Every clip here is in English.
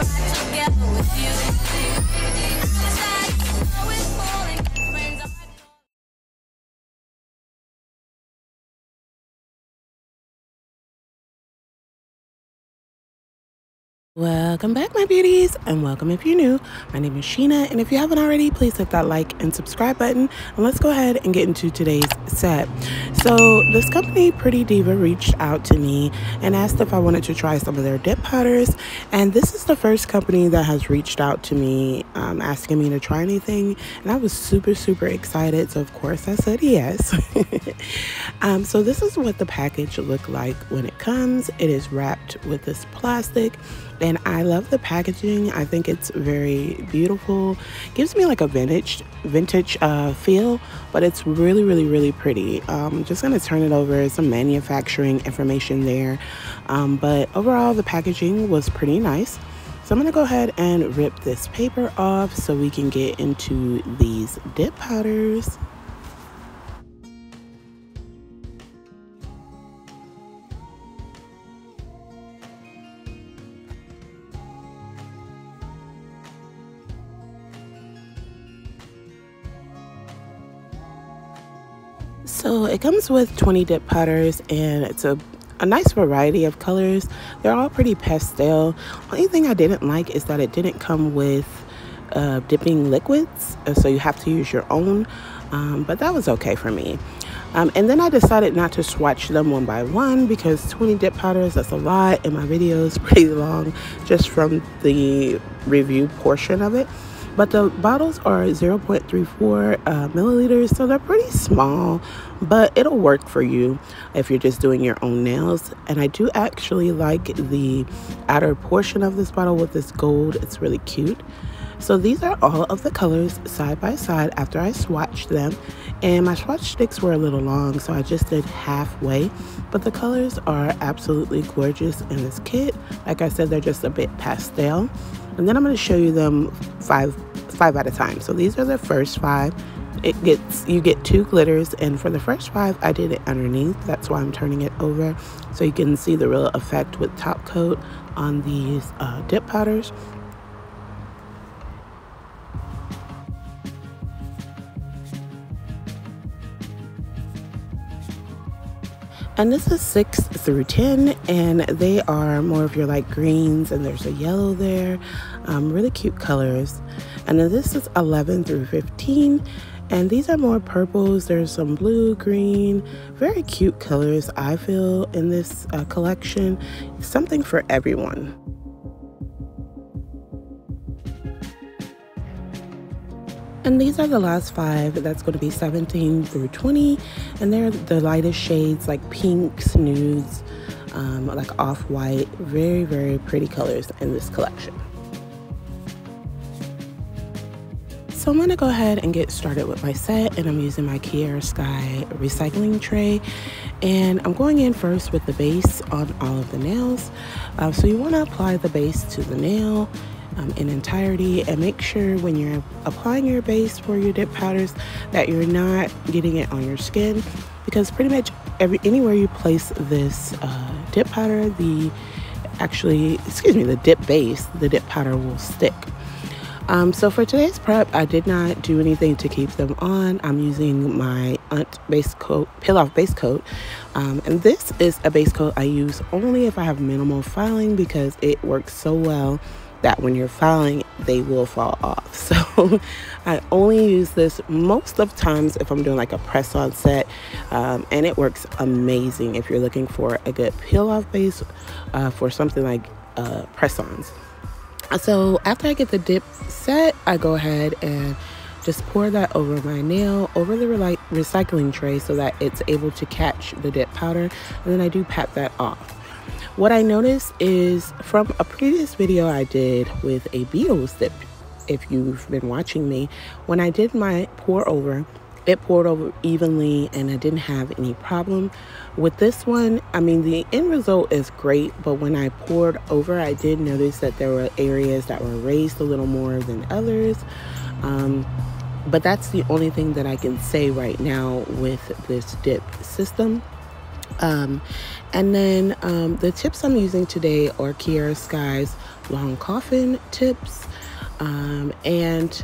Together with you, you, you, you, you, you, Welcome back, my beauties, and welcome if you're new. My name is Sheena, and if you haven't already, please hit that like and subscribe button. And let's go ahead and get into today's set. So, this company, Pretty Diva, reached out to me and asked if I wanted to try some of their dip powders. And this is the first company that has reached out to me um, asking me to try anything. And I was super, super excited. So, of course, I said yes. um, so, this is what the package looked like when it comes. It is wrapped with this plastic and I love the packaging. I think it's very beautiful. Gives me like a vintage vintage uh, feel, but it's really, really, really pretty. Um, just gonna turn it over. Some manufacturing information there, um, but overall the packaging was pretty nice. So I'm gonna go ahead and rip this paper off so we can get into these dip powders. So it comes with 20 dip powders and it's a, a nice variety of colors. They're all pretty pastel. Only thing I didn't like is that it didn't come with uh, dipping liquids, so you have to use your own, um, but that was okay for me. Um, and then I decided not to swatch them one by one because 20 dip powders, that's a lot, and my video is pretty long just from the review portion of it. But the bottles are 0.34 uh, milliliters, so they're pretty small, but it'll work for you if you're just doing your own nails. And I do actually like the outer portion of this bottle with this gold, it's really cute. So these are all of the colors side by side after I swatched them. And my swatch sticks were a little long, so I just did halfway. But the colors are absolutely gorgeous in this kit. Like I said, they're just a bit pastel and then I'm going to show you them five five at a time. So these are the first five. It gets you get two glitters, and for the first five, I did it underneath. That's why I'm turning it over so you can see the real effect with top coat on these uh, dip powders. And this is 6 through 10 and they are more of your like greens and there's a yellow there. Um, really cute colors. And then this is 11 through 15 and these are more purples. There's some blue green very cute colors i feel in this uh, collection. Something for everyone And these are the last five. That's going to be 17 through 20. And they're the lightest shades like pinks, nudes, um, like off-white. Very, very pretty colors in this collection. So I'm to go ahead and get started with my set. And I'm using my Kiara Sky recycling tray. And I'm going in first with the base on all of the nails. Uh, so you want to apply the base to the nail um, in entirety and make sure when you're applying your base for your dip powders that you're not getting it on your skin because pretty much every anywhere you place this uh, dip powder the actually excuse me the dip base the dip powder will stick um, so for today's prep, I did not do anything to keep them on. I'm using my base coat, peel off base coat. Um, and this is a base coat I use only if I have minimal filing because it works so well that when you're filing they will fall off. So I only use this most of times if I'm doing like a press on set um, and it works amazing if you're looking for a good peel off base uh, for something like uh, press ons so after I get the dip set I go ahead and just pour that over my nail over the re recycling tray so that it's able to catch the dip powder and then I do pat that off what I noticed is from a previous video I did with a Beetles dip, if you've been watching me, when I did my pour over, it poured over evenly and I didn't have any problem. With this one, I mean, the end result is great, but when I poured over, I did notice that there were areas that were raised a little more than others. Um, but that's the only thing that I can say right now with this dip system. Um, and then um, the tips I'm using today are Kiara Sky's Long Coffin tips. Um, and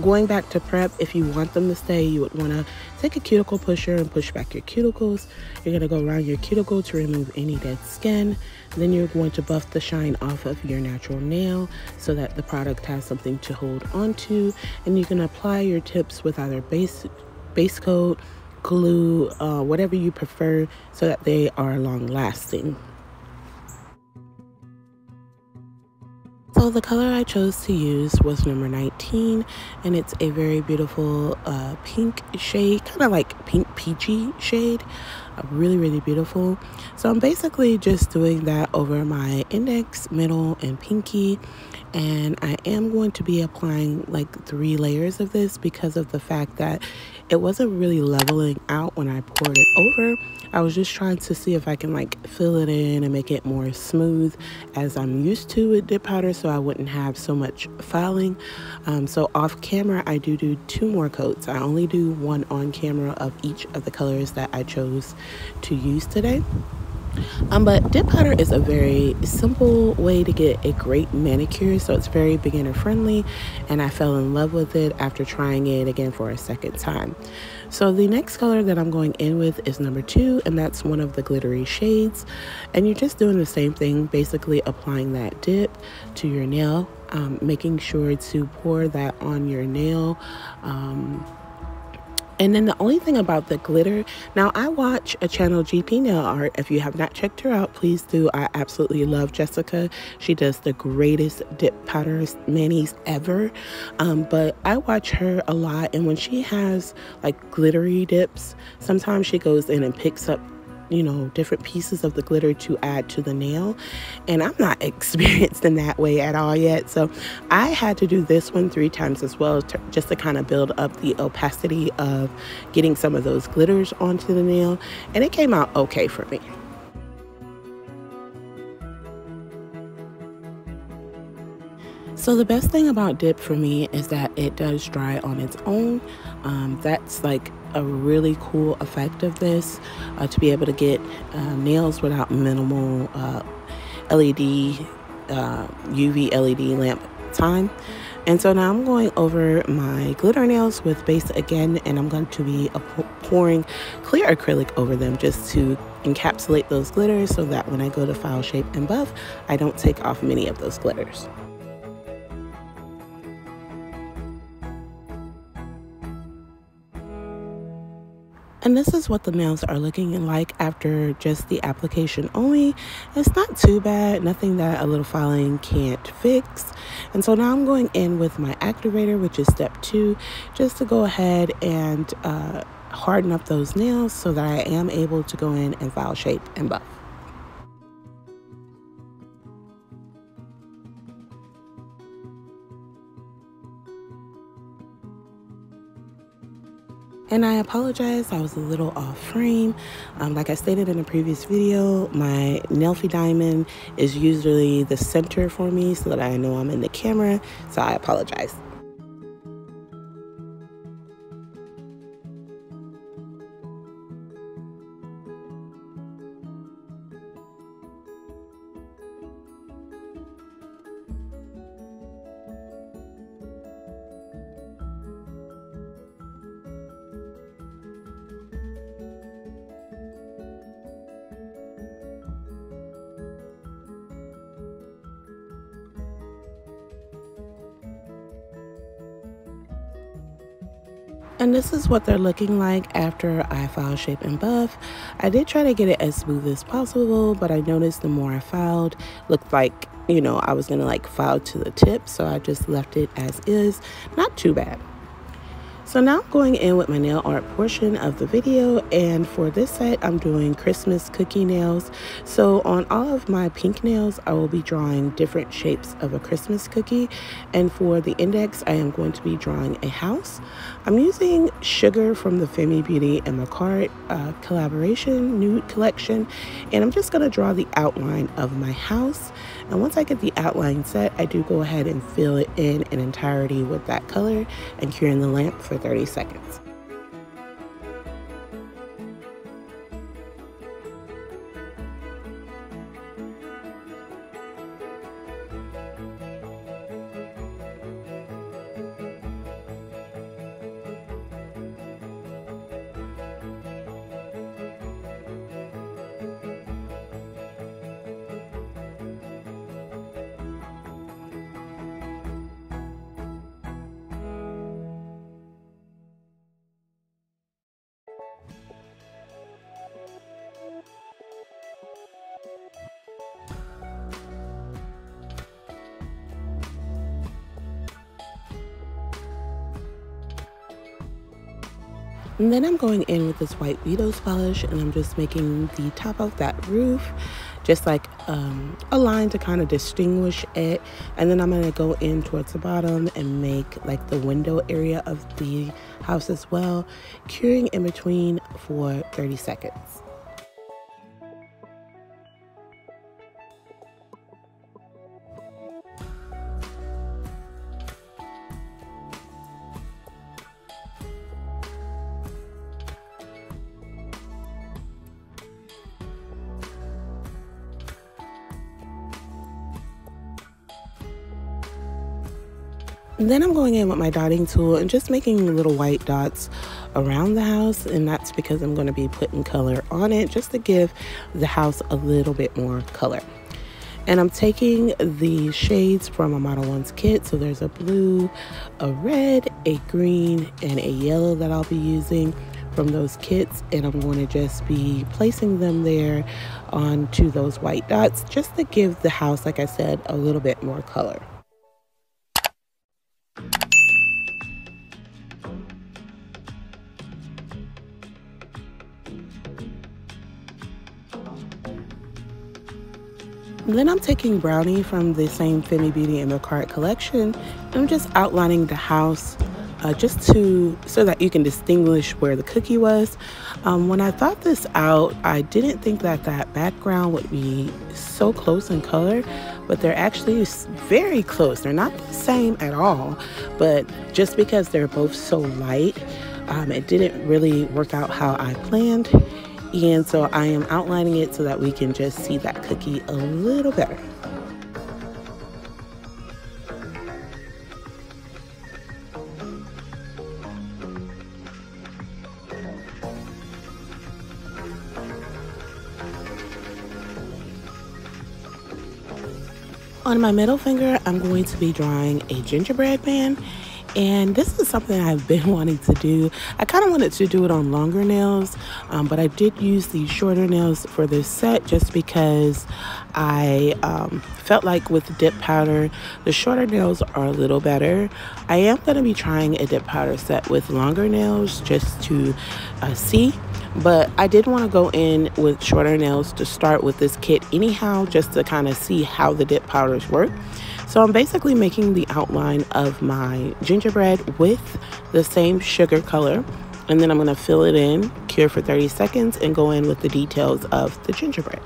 going back to prep, if you want them to stay, you would want to take a cuticle pusher and push back your cuticles. You're going to go around your cuticle to remove any dead skin. Then you're going to buff the shine off of your natural nail so that the product has something to hold onto. And you can apply your tips with either base, base coat, glue, uh, whatever you prefer so that they are long lasting. So the color I chose to use was number 19 and it's a very beautiful uh, pink shade, kind of like pink peachy shade. Uh, really, really beautiful. So I'm basically just doing that over my index, middle, and pinky. And I am going to be applying like three layers of this because of the fact that it wasn't really leveling out when I poured it over. I was just trying to see if I can like fill it in and make it more smooth as I'm used to with dip powder so I wouldn't have so much filing. Um, so off camera, I do do two more coats. I only do one on camera of each of the colors that I chose to use today. Um, but dip powder is a very simple way to get a great manicure, so it's very beginner friendly, and I fell in love with it after trying it again for a second time. So the next color that I'm going in with is number two, and that's one of the glittery shades. And you're just doing the same thing, basically applying that dip to your nail, um, making sure to pour that on your nail. Um, and then the only thing about the glitter, now I watch a channel GP Nail Art. If you have not checked her out, please do. I absolutely love Jessica. She does the greatest dip powders manis ever. Um, but I watch her a lot, and when she has like glittery dips, sometimes she goes in and picks up you know, different pieces of the glitter to add to the nail. And I'm not experienced in that way at all yet. So I had to do this one three times as well, to, just to kind of build up the opacity of getting some of those glitters onto the nail. And it came out okay for me. So the best thing about dip for me is that it does dry on its own. Um, that's like a really cool effect of this uh, to be able to get uh, nails without minimal uh, LED, UV uh, LED lamp time. And so now I'm going over my glitter nails with base again, and I'm going to be pouring clear acrylic over them just to encapsulate those glitters so that when I go to file shape and buff, I don't take off many of those glitters. And this is what the nails are looking like after just the application only. It's not too bad, nothing that a little filing can't fix. And so now I'm going in with my activator, which is step two, just to go ahead and uh, harden up those nails so that I am able to go in and file shape and buff. And I apologize, I was a little off frame. Um, like I stated in a previous video, my Nelfie diamond is usually the center for me so that I know I'm in the camera. So I apologize. And this is what they're looking like after I file shape and buff. I did try to get it as smooth as possible, but I noticed the more I filed, looked like, you know, I was gonna like file to the tip. So I just left it as is. Not too bad. So now I'm going in with my nail art portion of the video and for this set I'm doing Christmas cookie nails. So on all of my pink nails I will be drawing different shapes of a Christmas cookie and for the index I am going to be drawing a house. I'm using Sugar from the Femi Beauty and Makartt uh, collaboration nude collection and I'm just going to draw the outline of my house and once I get the outline set, I do go ahead and fill it in in entirety with that color and cure in the lamp for 30 seconds. And then I'm going in with this white Beetles polish and I'm just making the top of that roof just like um, a line to kind of distinguish it. And then I'm going to go in towards the bottom and make like the window area of the house as well, curing in between for 30 seconds. Then I'm going in with my dotting tool and just making little white dots around the house. And that's because I'm going to be putting color on it just to give the house a little bit more color. And I'm taking the shades from a Modelones kit. So there's a blue, a red, a green, and a yellow that I'll be using from those kits. And I'm going to just be placing them there onto those white dots just to give the house, like I said, a little bit more color. Then I'm taking Brownie from the same Femi Beauty in Makartt collection. And I'm just outlining the house uh, just to so that you can distinguish where the cookie was. Um, when I thought this out, I didn't think that that background would be so close in color, but they're actually very close. They're not the same at all, but just because they're both so light, um, it didn't really work out how I planned. And so I am outlining it so that we can just see that cookie a little better. On my middle finger, I'm going to be drawing a gingerbread man and this is something I've been wanting to do. I kind of wanted to do it on longer nails, um, but I did use the shorter nails for this set just because I um, felt like with dip powder, the shorter nails are a little better. I am going to be trying a dip powder set with longer nails just to uh, see but I did want to go in with shorter nails to start with this kit anyhow just to kind of see how the dip powders work so I'm basically making the outline of my gingerbread with the same sugar color. And then I'm going to fill it in, cure for 30 seconds, and go in with the details of the gingerbread.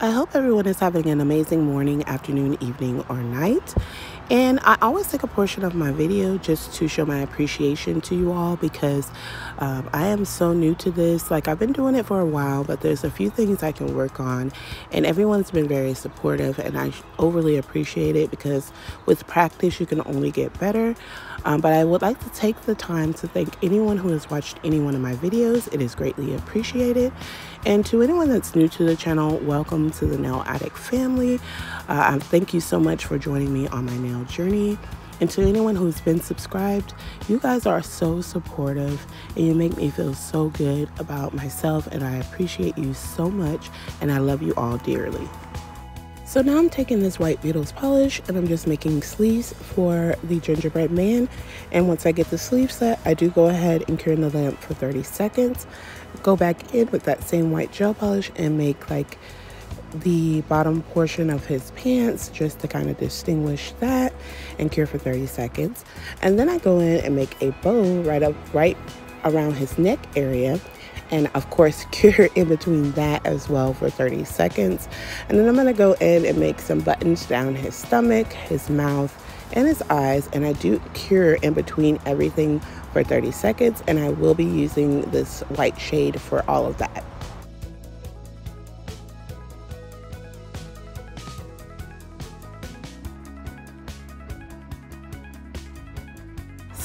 I hope everyone is having an amazing morning, afternoon, evening, or night. And I always take a portion of my video just to show my appreciation to you all because um, I am so new to this. Like, I've been doing it for a while, but there's a few things I can work on. And everyone's been very supportive, and I overly appreciate it because with practice, you can only get better. Um, but I would like to take the time to thank anyone who has watched any one of my videos. It is greatly appreciated. And to anyone that's new to the channel, welcome to the Nail Addict family. Uh, thank you so much for joining me on my nail journey. And to anyone who's been subscribed, you guys are so supportive and you make me feel so good about myself. And I appreciate you so much. And I love you all dearly. So now I'm taking this white Beetles polish and I'm just making sleeves for the gingerbread man. And once I get the sleeve set, I do go ahead and cure in the lamp for 30 seconds. Go back in with that same white gel polish and make like the bottom portion of his pants just to kind of distinguish that and cure for 30 seconds. And then I go in and make a bow right up right around his neck area and of course cure in between that as well for 30 seconds. And then I'm going to go in and make some buttons down his stomach, his mouth, and his eyes and I do cure in between everything for 30 seconds and I will be using this white shade for all of that.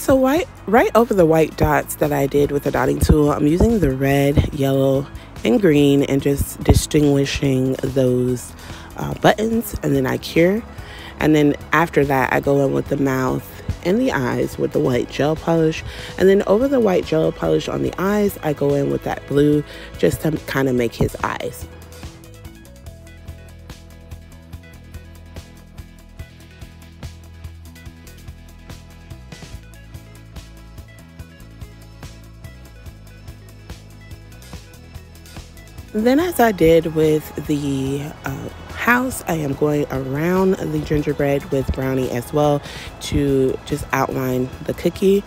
So right, right over the white dots that I did with the dotting tool, I'm using the red, yellow, and green and just distinguishing those uh, buttons and then I cure. And then after that, I go in with the mouth and the eyes with the white gel polish. And then over the white gel polish on the eyes, I go in with that blue just to kind of make his eyes. And then as I did with the uh, house, I am going around the gingerbread with brownie as well to just outline the cookie.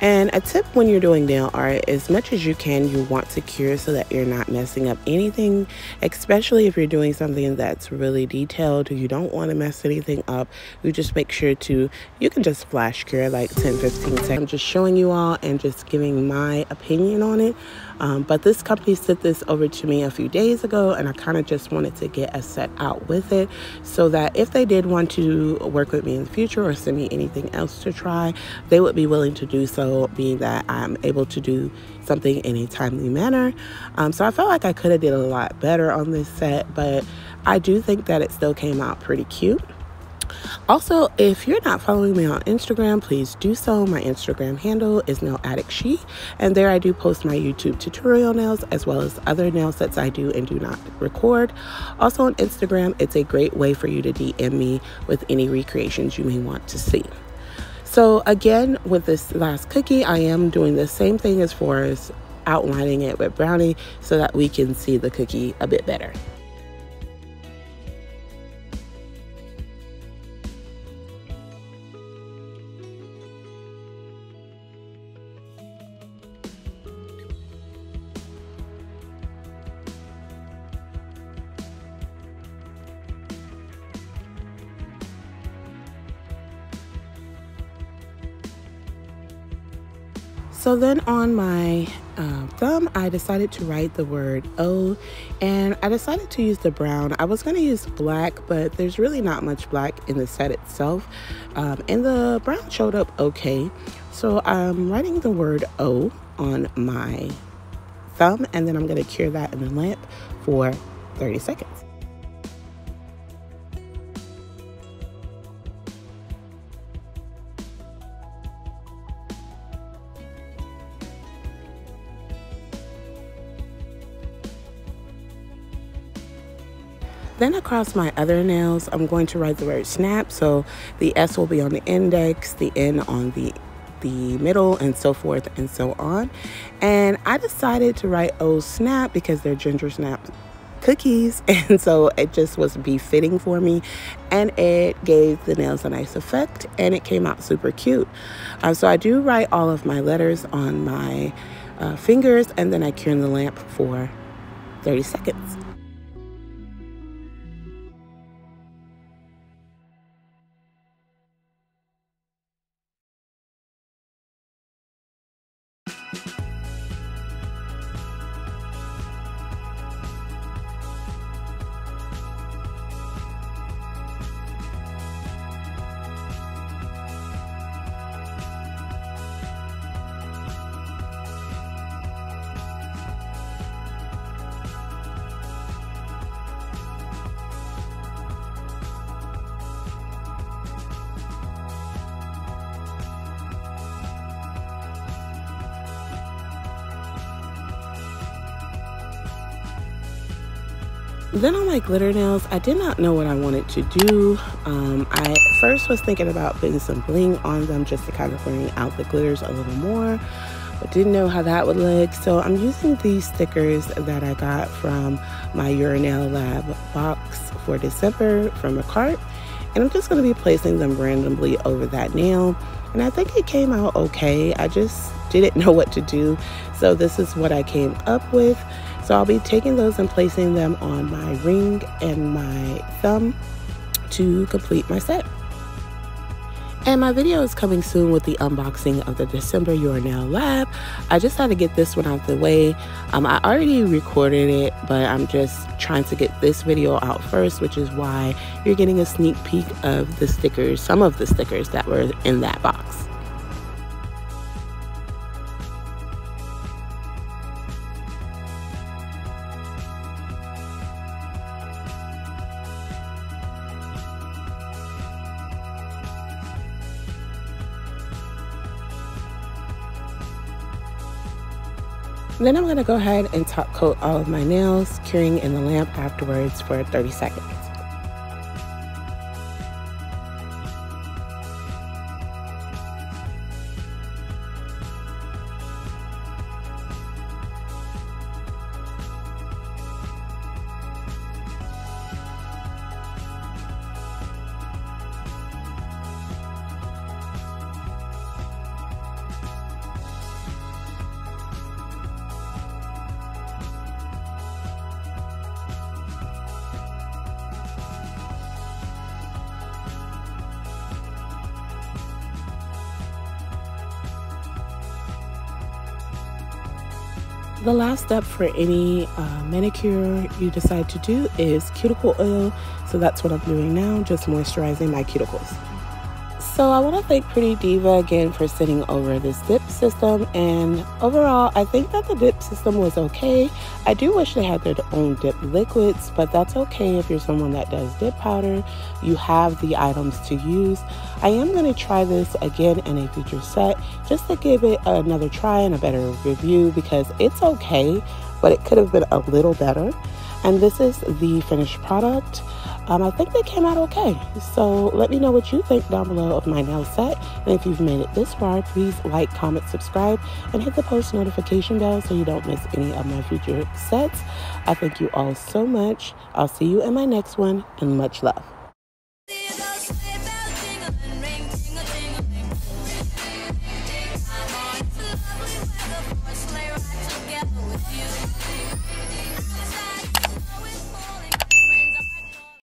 And a tip when you're doing nail art, as much as you can, you want to cure so that you're not messing up anything, especially if you're doing something that's really detailed. You don't want to mess anything up. You just make sure to, you can just flash cure like 10, 15 seconds. I'm just showing you all and just giving my opinion on it. Um, but this company sent this over to me a few days ago, and I kind of just wanted to get a set out with it so that if they did want to work with me in the future or send me anything else to try, they would be willing to do so, being that I'm able to do something in a timely manner. Um, so I felt like I could have did a lot better on this set, but I do think that it still came out pretty cute. Also, if you're not following me on Instagram, please do so. My Instagram handle is Nail Addict Shee, and there I do post my YouTube tutorial nails as well as other nail sets I do and do not record. Also on Instagram, it's a great way for you to DM me with any recreations you may want to see. So again, with this last cookie, I am doing the same thing as far as outlining it with brownie so that we can see the cookie a bit better. So then on my uh, thumb, I decided to write the word O and I decided to use the brown. I was going to use black, but there's really not much black in the set itself. Um, and the brown showed up okay. So I'm writing the word O on my thumb and then I'm going to cure that in the lamp for 30 seconds. Then across my other nails, I'm going to write the word snap. So the S will be on the index, the N on the the middle and so forth and so on. And I decided to write O snap because they're ginger snap cookies and so it just was befitting for me and it gave the nails a nice effect and it came out super cute uh, so i do write all of my letters on my uh, fingers and then i cure the lamp for 30 seconds Then on my glitter nails, I did not know what I wanted to do. Um, I first was thinking about putting some bling on them just to kind of bring out the glitters a little more, but didn't know how that would look. So I'm using these stickers that I got from my Nail Lab box for December from a cart. And I'm just going to be placing them randomly over that nail. And I think it came out okay. I just didn't know what to do. So this is what I came up with. So I'll be taking those and placing them on my ring and my thumb to complete my set. And my video is coming soon with the unboxing of the December Your Nail Lab. I just had to get this one out of the way. Um, I already recorded it, but I'm just trying to get this video out first, which is why you're getting a sneak peek of the stickers, some of the stickers that were in that box. Then I'm going to go ahead and top coat all of my nails, curing in the lamp afterwards for 30 seconds. The last step for any uh, manicure you decide to do is cuticle oil. So that's what I'm doing now, just moisturizing my cuticles. So I want to thank Pretty Diva again for sending over this dip system and overall I think that the dip system was okay. I do wish they had their own dip liquids but that's okay if you're someone that does dip powder. You have the items to use. I am going to try this again in a future set just to give it another try and a better review because it's okay but it could have been a little better. And this is the finished product um, I think they came out okay. So let me know what you think down below of my nail set. And if you've made it this far, please like, comment, subscribe, and hit the post notification bell so you don't miss any of my future sets. I thank you all so much. I'll see you in my next one, and much love.